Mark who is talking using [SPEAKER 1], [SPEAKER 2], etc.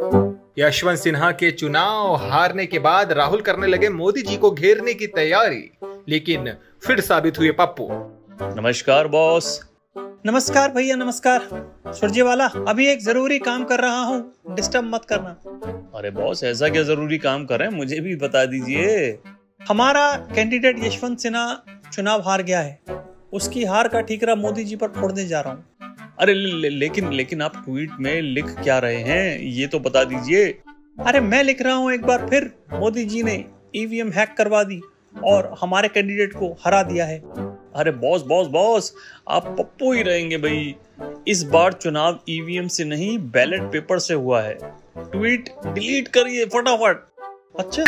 [SPEAKER 1] यशवंत सिन्हा के चुनाव हारने के बाद राहुल करने लगे मोदी जी को घेरने की तैयारी लेकिन फिर साबित हुए पप्पू।
[SPEAKER 2] नमस्कार बॉस।
[SPEAKER 3] नमस्कार भैया नमस्कार। सुरजेवाला अभी एक ज़रूरी काम कर रहा हूँ। डिस्टर्ब मत करना।
[SPEAKER 2] अरे बॉस ऐसा क्या ज़रूरी काम कर रहे हैं? मुझे भी बता दीजिए।
[SPEAKER 3] हमारा कैंडिडेट यशवंत सिन्हा चुनाव हार गया है। उसकी हार का ठीकरा मोदी जी पर फोड़ने जा रहा हूँ।
[SPEAKER 2] अरे ले, ले, लेकिन लेकिन आप ट्वीट में लिख क्या रहे हैं? ये तो बता दीजिए।
[SPEAKER 3] अरे मैं लिख रहा हूँ एक बार फिर। मोदी जी ने ईवीएम हैक करवा दी और हमारे कैंडिडेट को हरा दिया है।
[SPEAKER 2] अरे बॉस बॉस बॉस आप पप्पू ही रहेंगे भाई। इस बार चुनाव ईवीएम से नहीं बैलेट पेपर से हुआ है। ट्वीट डिलीट करिए फटाफट।
[SPEAKER 3] अच्छा।